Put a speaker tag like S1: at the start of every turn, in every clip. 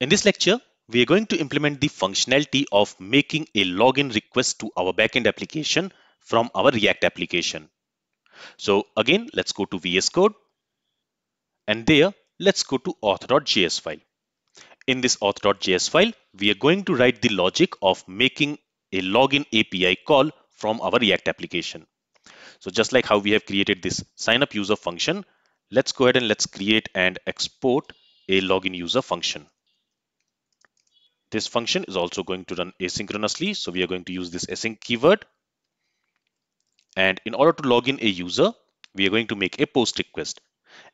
S1: In this lecture, we are going to implement the functionality of making a login request to our backend application from our React application. So again, let's go to VS Code and there let's go to auth.js file. In this auth.js file, we are going to write the logic of making a login API call from our React application. So just like how we have created this sign up user function, let's go ahead and let's create and export a login user function. This function is also going to run asynchronously. So we are going to use this async keyword. And in order to log in a user, we are going to make a post request.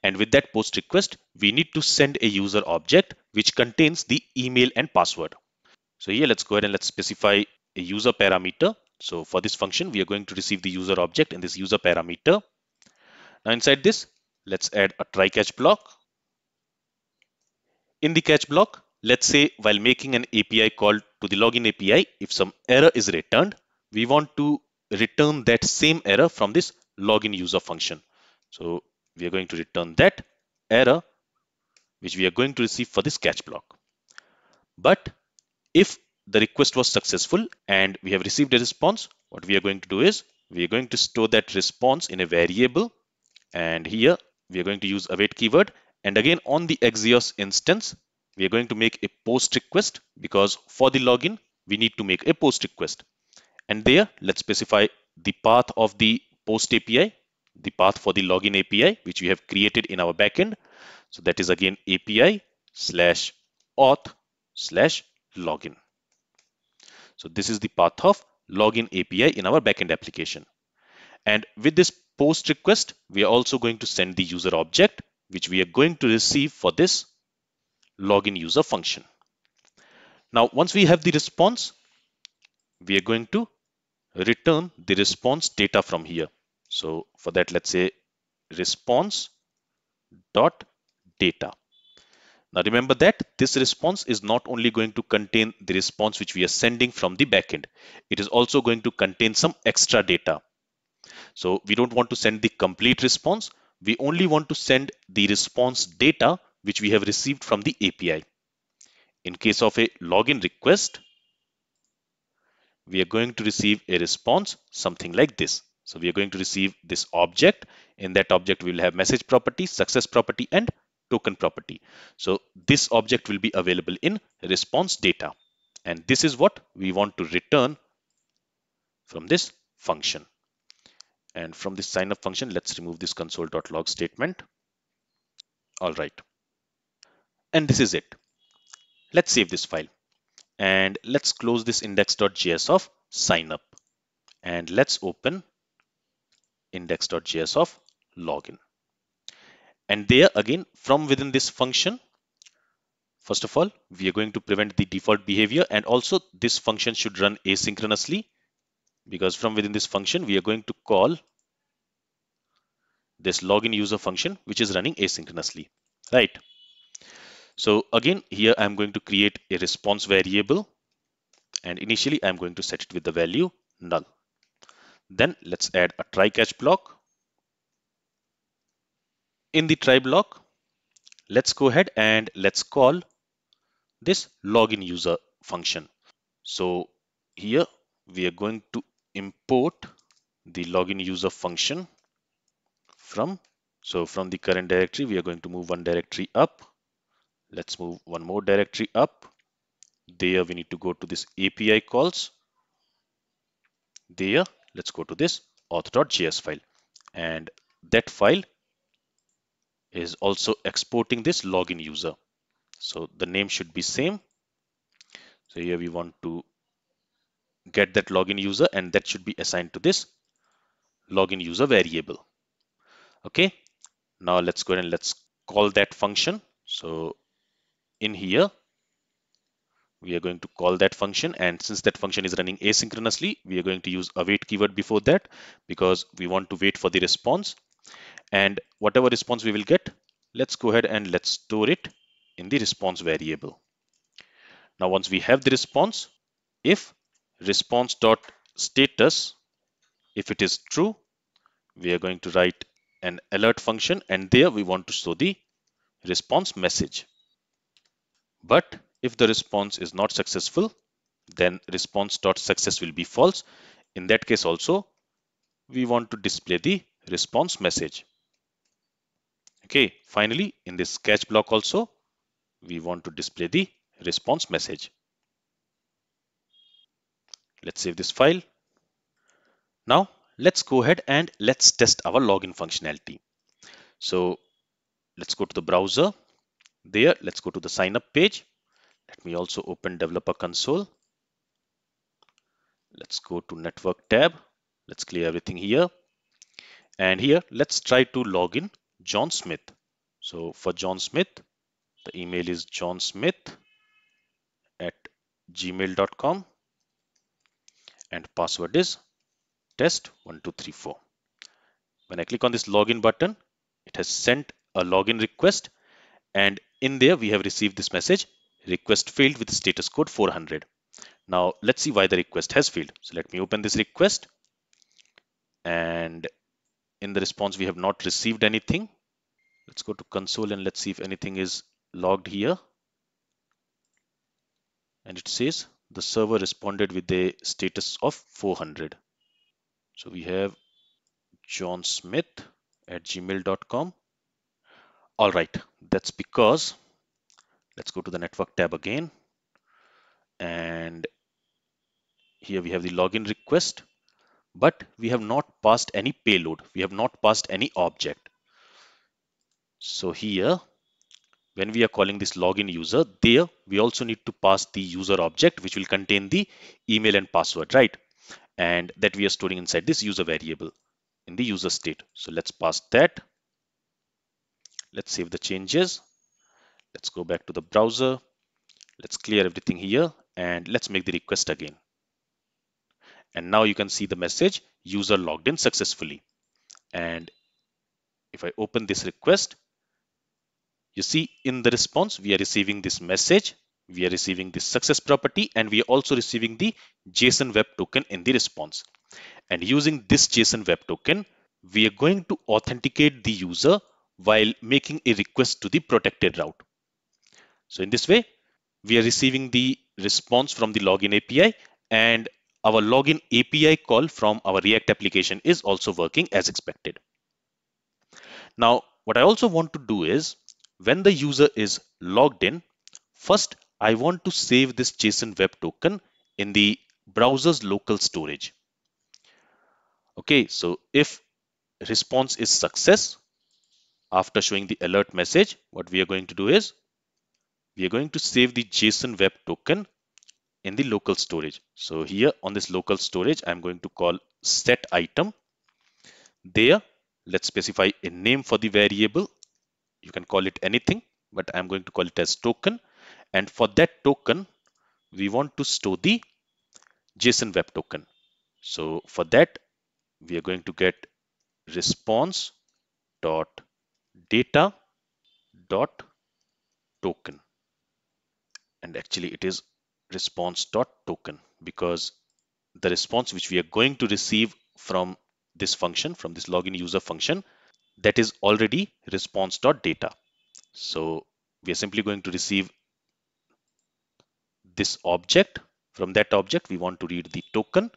S1: And with that post request, we need to send a user object which contains the email and password. So here, let's go ahead and let's specify a user parameter. So for this function, we are going to receive the user object in this user parameter. Now inside this, let's add a try catch block. In the catch block, Let's say while making an API call to the login API, if some error is returned, we want to return that same error from this login user function. So we are going to return that error which we are going to receive for this catch block. But if the request was successful and we have received a response, what we are going to do is we are going to store that response in a variable and here we are going to use await keyword and again on the Axios instance we are going to make a post request because for the login, we need to make a post request. And there, let's specify the path of the post API, the path for the login API, which we have created in our backend. So that is again API slash auth slash login. So this is the path of login API in our backend application. And with this post request, we are also going to send the user object, which we are going to receive for this login user function. Now, once we have the response, we are going to return the response data from here. So for that, let's say response dot data. Now remember that this response is not only going to contain the response which we are sending from the backend. It is also going to contain some extra data. So we don't want to send the complete response. We only want to send the response data which we have received from the API. In case of a login request, we are going to receive a response something like this. So we are going to receive this object. In that object, we will have message property, success property, and token property. So this object will be available in response data. And this is what we want to return from this function. And from this sign up function, let's remove this console.log statement. All right and this is it. Let's save this file and let's close this index.js of sign up and let's open index.js of login. And there again from within this function, first of all, we are going to prevent the default behavior and also this function should run asynchronously because from within this function, we are going to call this login user function, which is running asynchronously, right? So again, here I'm going to create a response variable and initially I'm going to set it with the value null. Then let's add a try catch block. In the try block, let's go ahead and let's call this login user function. So here we are going to import the login user function from so from the current directory we are going to move one directory up let's move one more directory up. There we need to go to this API calls. There let's go to this auth.js file. And that file is also exporting this login user. So the name should be same. So here we want to get that login user and that should be assigned to this login user variable. Okay. Now let's go ahead and let's call that function. So in here. We are going to call that function. And since that function is running asynchronously we are going to use await keyword before that because we want to wait for the response. And whatever response we will get let's go ahead and let's store it in the response variable. Now once we have the response if response dot status if it is true we are going to write an alert function. And there we want to show the response message but if the response is not successful then response.success will be false. In that case also we want to display the response message. Okay finally in this catch block also we want to display the response message. Let's save this file. Now let's go ahead and let's test our login functionality. So let's go to the browser there. Let's go to the sign up page. Let me also open developer console. Let's go to network tab. Let's clear everything here. And here let's try to log in John Smith. So for John Smith the email is johnsmith at gmail.com and password is test1234 when I click on this login button it has sent a login request and in there we have received this message request failed with status code 400 now let's see why the request has failed. So let me open this request. And in the response we have not received anything. Let's go to console and let's see if anything is logged here. And it says the server responded with a status of 400 so we have john smith at gmail.com all right. That's because let's go to the network tab again. And here we have the login request but we have not passed any payload. We have not passed any object. So here when we are calling this login user there we also need to pass the user object which will contain the email and password right? And that we are storing inside this user variable in the user state. So let's pass that let's save the changes. Let's go back to the browser. Let's clear everything here and let's make the request again. And now you can see the message user logged in successfully. And if I open this request you see in the response, we are receiving this message, we are receiving this success property, and we are also receiving the JSON web token in the response. And using this JSON web token, we are going to authenticate the user while making a request to the protected route. So in this way, we are receiving the response from the login API and our login API call from our React application is also working as expected. Now, what I also want to do is when the user is logged in, first I want to save this JSON web token in the browser's local storage. Okay, so if response is success, after showing the alert message, what we are going to do is we are going to save the JSON web token in the local storage. So here on this local storage, I'm going to call set item. There, let's specify a name for the variable you can call it anything but I'm going to call it as token and for that token we want to store the JSON web token so for that we are going to get response dot data dot token and actually it is response dot token because the response which we are going to receive from this function from this login user function that is already response dot data So we are simply going to receive this object. From that object, we want to read the token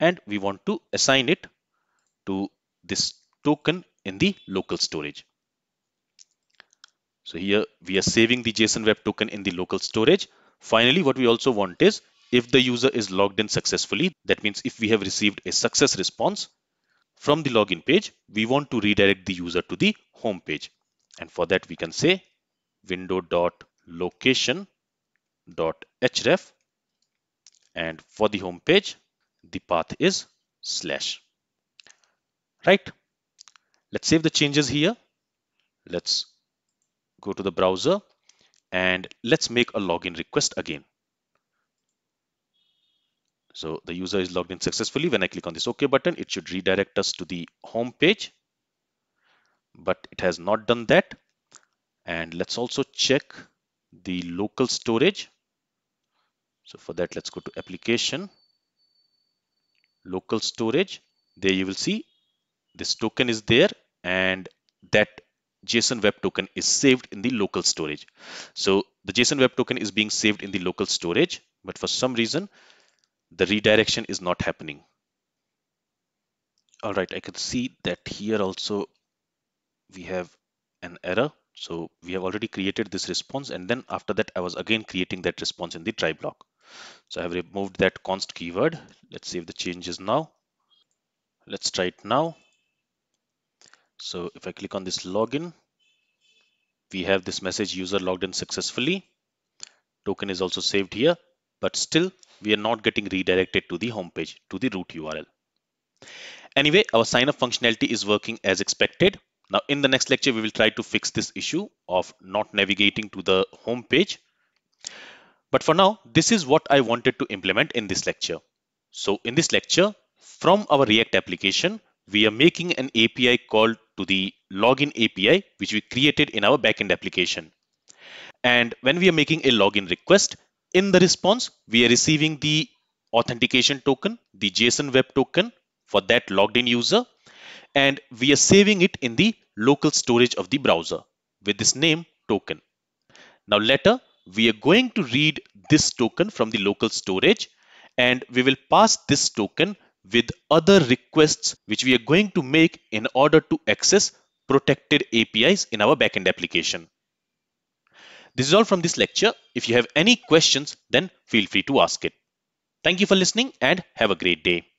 S1: and we want to assign it to this token in the local storage. So here we are saving the JSON web token in the local storage. Finally, what we also want is if the user is logged in successfully, that means if we have received a success response, from the login page, we want to redirect the user to the home page. And for that, we can say window.location.href. And for the home page, the path is slash. Right? Let's save the changes here. Let's go to the browser and let's make a login request again. So the user is logged in successfully. When I click on this OK button, it should redirect us to the home page, but it has not done that. And let's also check the local storage. So for that, let's go to application, local storage. There you will see this token is there and that JSON web token is saved in the local storage. So the JSON Web Token is being saved in the local storage, but for some reason, the redirection is not happening. All right, I can see that here also we have an error. So we have already created this response and then after that I was again creating that response in the try block. So I have removed that const keyword. Let's save the changes now. Let's try it now. So if I click on this login, we have this message user logged in successfully. Token is also saved here, but still we are not getting redirected to the home page, to the root URL. Anyway, our sign up functionality is working as expected. Now in the next lecture, we will try to fix this issue of not navigating to the home page. But for now, this is what I wanted to implement in this lecture. So in this lecture, from our React application, we are making an API call to the login API, which we created in our backend application. And when we are making a login request, in the response, we are receiving the authentication token, the JSON web token for that logged in user and we are saving it in the local storage of the browser with this name token. Now later we are going to read this token from the local storage and we will pass this token with other requests which we are going to make in order to access protected APIs in our backend application. This is all from this lecture. If you have any questions, then feel free to ask it. Thank you for listening and have a great day.